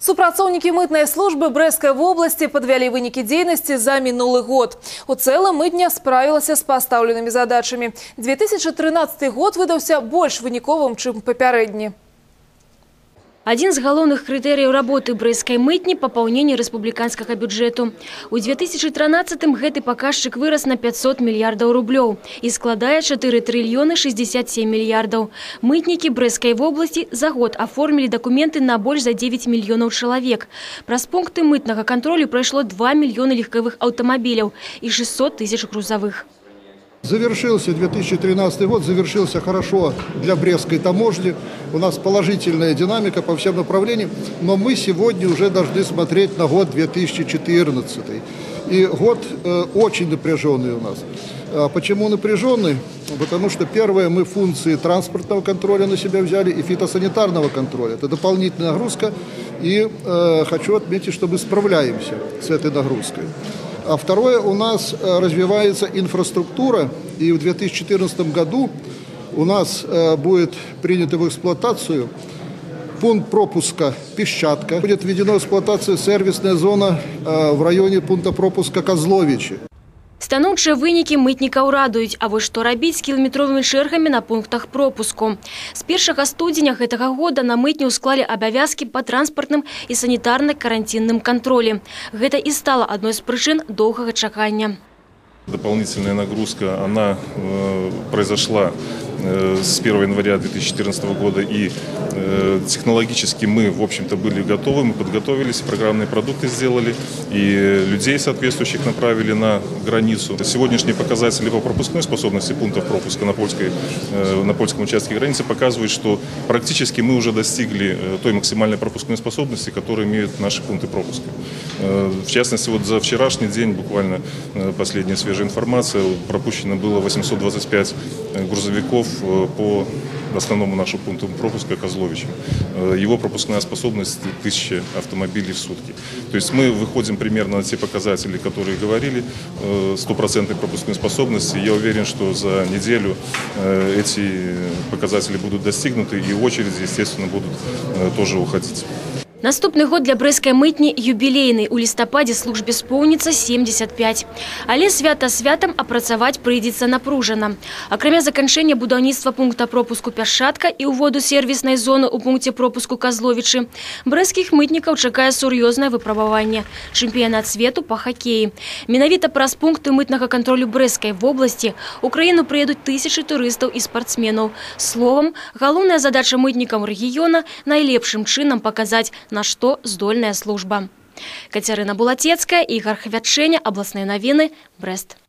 Супрацоўнікі мытнай службы брэскай вобласці падвялі вынікі дзейнасці за мінулы год. У цэлым мытня справілася з пастаўленымі задачамі. 2013 год выдаўся больш выніковым, чым папярэдні. Один з галоўных крытэрыяў работы брэскай мытні папаўненне рэспубліканскага бюджэту. У 2013 гэты паказчык вырас на 500 мільярдаў рублёў і складае 4 трыльёны 67 мільярдаў. Мытнікі брэскай вобласці за год аформілі дакументы на больш за 9 мільёнаў чалавек. Праз пункты мытнага кантролю прайшло 2 мільёны легкавых аўтамабіляў і 600 тысяч грузовых. Завершился 2013 год, завершился хорошо для Брестской таможни. У нас положительная динамика по всем направлениям, но мы сегодня уже должны смотреть на год 2014. И год э, очень напряженный у нас. А почему напряженный? Потому что первое, мы функции транспортного контроля на себя взяли и фитосанитарного контроля. Это дополнительная нагрузка. И э, хочу отметить, что мы справляемся с этой нагрузкой. А второе, у нас э, развивается инфраструктура, и в 2014 году у нас э, будет принято в эксплуатацию пункт пропуска «Песчатка». Будет введена в эксплуатацию сервисная зона э, в районе пункта пропуска «Козловичи». Станоўчыя вынікі мытнікаў радуюць, а вось што рабіць з кіламетровымі чэргамі на пунктах пропуску. З першага студзеня гэтага года на мытню склалі абавязкі па транспартным і санітарна-каранцінным кантролі. Гэта і стала адной з прычын доўгага чакання. Дополнительная нагрузка, она э, произошла Э, с 1 января 2014 года. И э, технологически мы, в общем-то, были готовы, мы подготовились, программные продукты сделали, и людей соответствующих направили на границу. Сегодняшние показатели по пропускной способности пунктов пропуска на, польской, э, на польском участке границы показывают, что практически мы уже достигли той максимальной пропускной способности, которую имеют наши пункты пропуска. В частности, вот за вчерашний день, буквально последняя свежая информация, пропущено было 825 грузовиков Э, по основному нашему пункту пропуска Козловичем. Э, его пропускная способность 1000 автомобилей в сутки. То есть мы выходим примерно на те показатели, которые говорили, э, стопроцентной пропускной способности. Я уверен, что за неделю эти показатели будут достигнуты и очереди, естественно, будут тоже уходить. Наступны год для брэскай мытні юбілейны. У лістападзе службе споўніцца 75. Але свята святам апрацаваць прыйдзецца напружана. Акрамя заканчэння будаўніцтва пункта пропуску пяшчатка і ўводу сервіснай зоны ў пункце пропуску Казловічы, брэскіх мытнікаў чакае сур'ёзнае выпрабаванне. Чэмпіянат свету па хакеі. Менавіта праз пункты мытнага кантролю брэскай вобласці у краіну прыедуць тысячы турыстаў і спартсменаў. Словам, галоўная задача мытнікам рэгіёна найлепшым чынам паказаць на што здольная служба. Кацярына Булацецкая, Ігар Хвятшэня, абласныя навіны, Брэст.